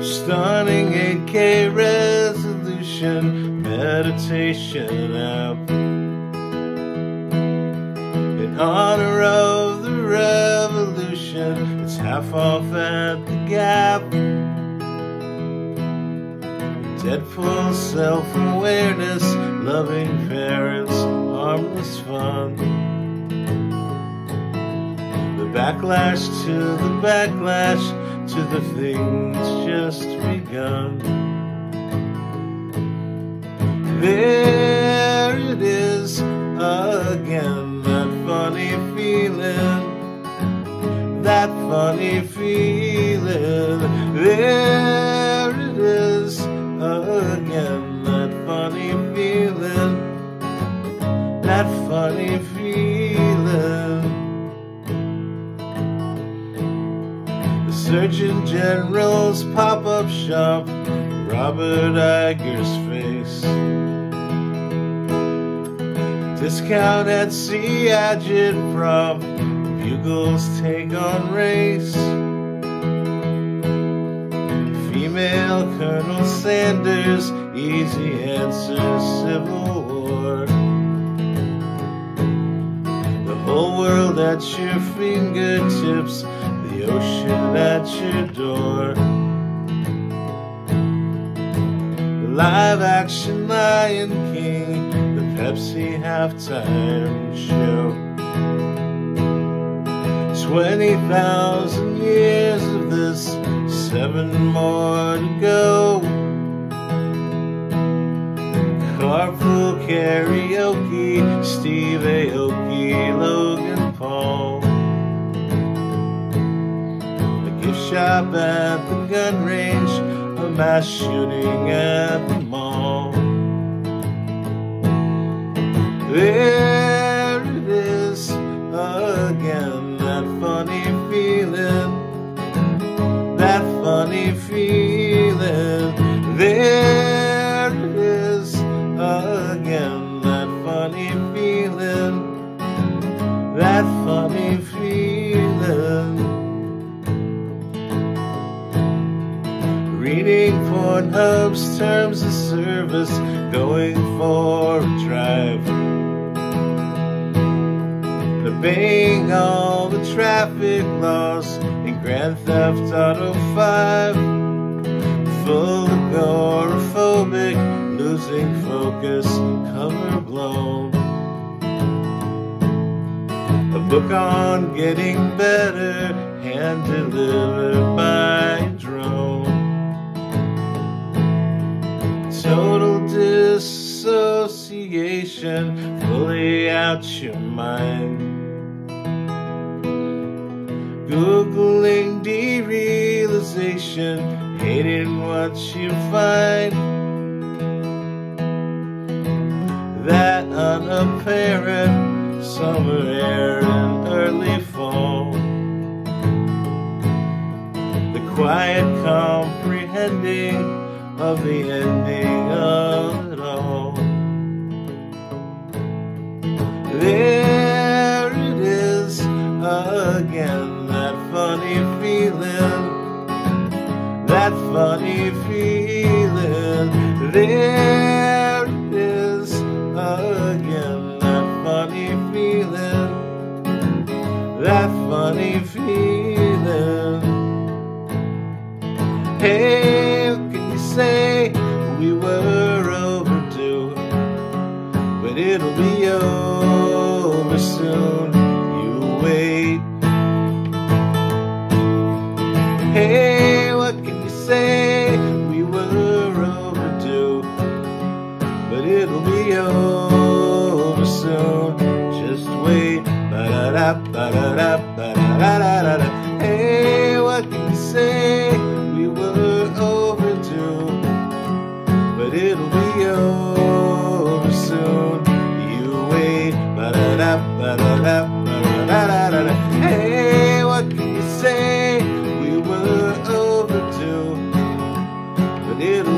Stunning 8K resolution meditation app in honor of the revolution. It's half off at the Gap. Deadpool self-awareness, loving parents, harmless fun. Backlash to the backlash to the things just begun. There it is again, that funny feeling, that funny feeling. There it is again, that funny feeling, that funny feeling. Surgeon General's pop up shop, Robert Iger's face. Discount Etsy agitprop, Bugles take on race. Female Colonel Sanders, easy answer, Civil War. The whole world at your fingertips, the ocean at your door. The live action Lion King, the Pepsi halftime show. 20,000 years of this, seven more to go. Carpool karaoke, Steve Aoki, Logan shop at the gun range, a mass shooting at the mall. There it is again, Reading Pornhub's terms of service, going for a drive. Obeying all the traffic laws in Grand Theft Auto 5. Full agoraphobic, losing focus, cover blown. A book on getting better, hand delivered out your mind. Googling derealization, hating what you find. That unapparent summer air and early fall. The quiet comprehending of the ending of There it is again, that funny feeling, that funny feeling. There it is again, that funny feeling, that funny feeling. Hey, it'll be over soon. You wait. Hey, what can you say? We were overdue, but it'll be over soon. Just wait. Ba-da-da, ba-da-da, ba-da-da-da-da. Hey, but